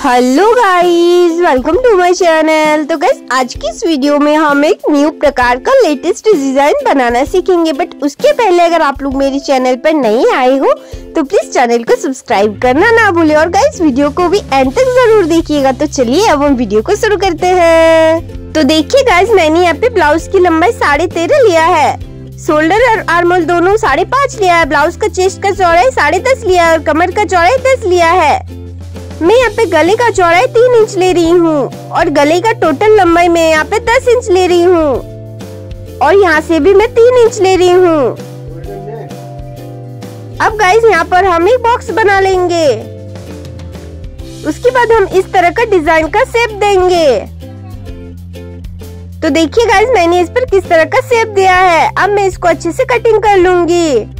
Hello guys welcome to my channel तो guys आज की इस वीडियो में हम एक न्यू प्रकार का लेटेस्ट डिज़ाइन बनाना सीखेंगे बट उसके पहले अगर आप लोग मेरे चैनल पर नहीं आए हो तो प्लीज़ चैनल को सब्सक्राइब करना ना भूले और गाइस वीडियो को भी एंड तक ज़रूर देखिएगा। तो चलिए, अब हम वीडियो को शुरू करते हैं। तो देखिए गाइस मैंने यहाँ पे ब्लाउज की लंबाई साढ़े तेरह लिया है। शोल्डर और आर्मोल दोनों साढ़े पाँच लिया है। ब्लाउज का चेस्ट का चौड़ाई साढ़े दस लिया है और कमर का चौड़ाई दस लिया है। मैं यहाँ पे गले का चौड़ाई तीन इंच ले रही हूँ और गले का टोटल लंबाई मैं यहाँ पे दस इंच ले रही हूँ। और यहाँ से भी मैं तीन इंच ले रही हूँ। अब गाइस यहाँ पर हम एक बॉक्स बना लेंगे। उसके बाद हम इस तरह का डिज़ाइन का शेप देंगे। तो देखिए गाइस मैंने इस पर किस तरह का शेप दिया है। अब मैं इसको अच्छे से कटिंग कर लूँगी।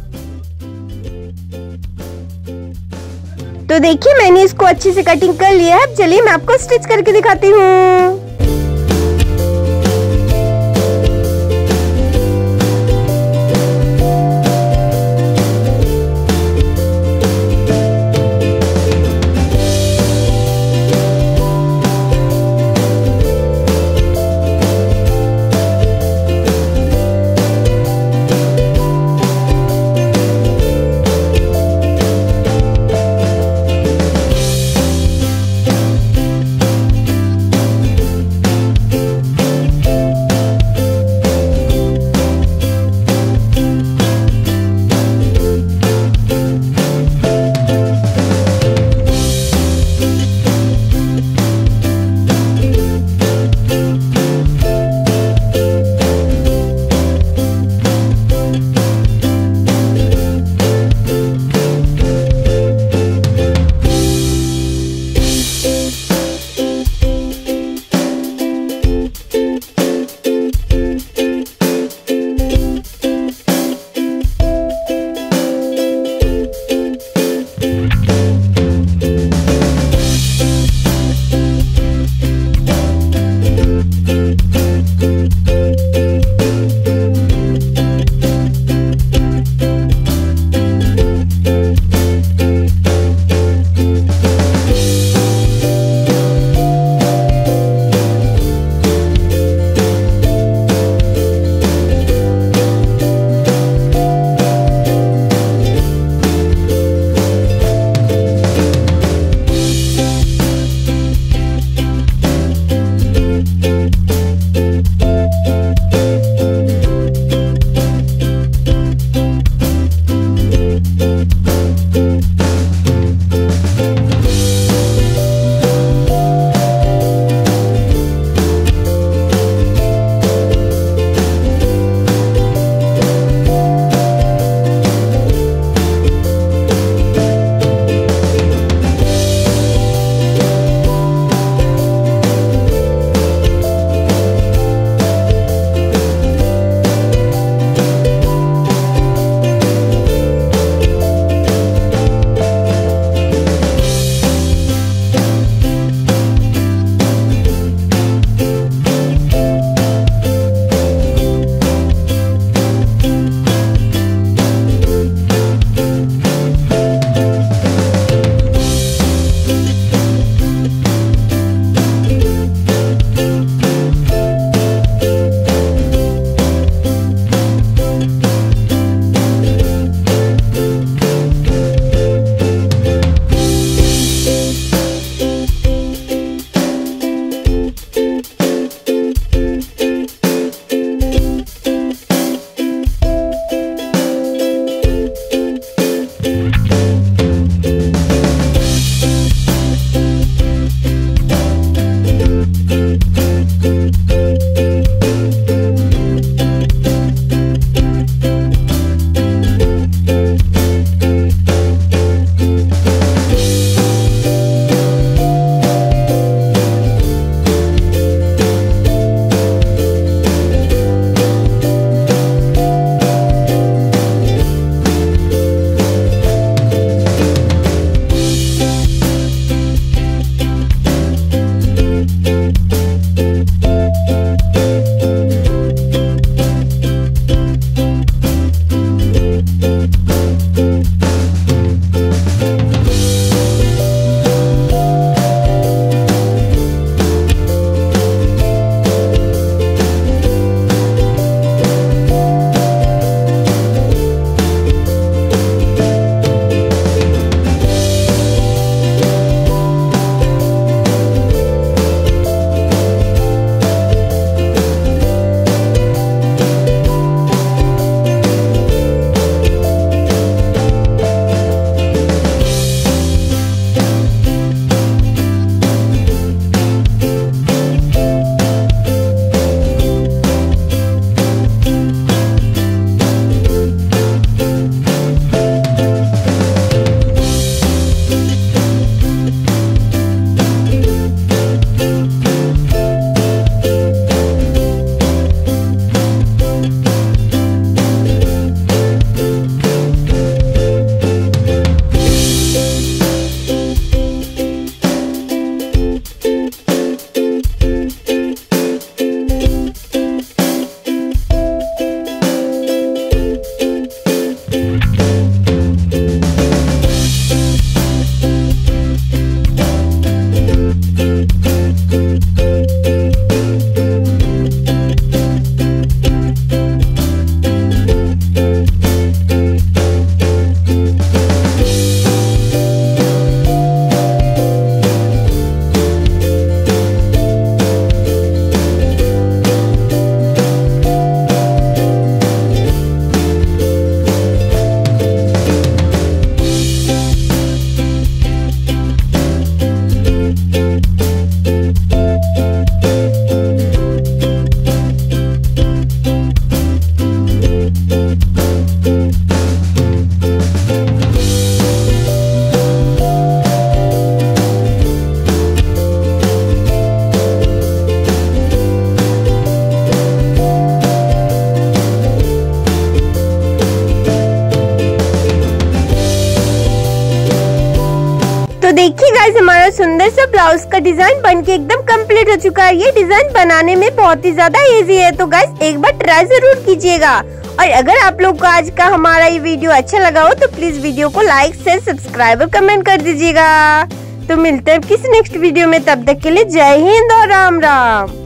तो देखिए, मैंने इसको अच्छे से कटिंग कर लिया है। अब चलिए, मैं आपको स्टिच करके दिखाती हूँ। गाइस हमारा सुंदर सा ब्लाउज का डिज़ाइन बन के एकदम कंप्लीट हो चुका है। ये डिज़ाइन बनाने में बहुत ही ज़्यादा इजी है। तो गाइस एक बार ट्राई ज़रूर कीजिएगा। और अगर आप लोग को आज का हमारा ये वीडियो अच्छा लगा हो तो प्लीज़ वीडियो को लाइक शेयर सब्सक्राइब और कमेंट कर दीजिएगा। तो मिलते हैं किसी नेक्स्ट वीडियो में। तब तक के लिए जय हिंद और राम राम।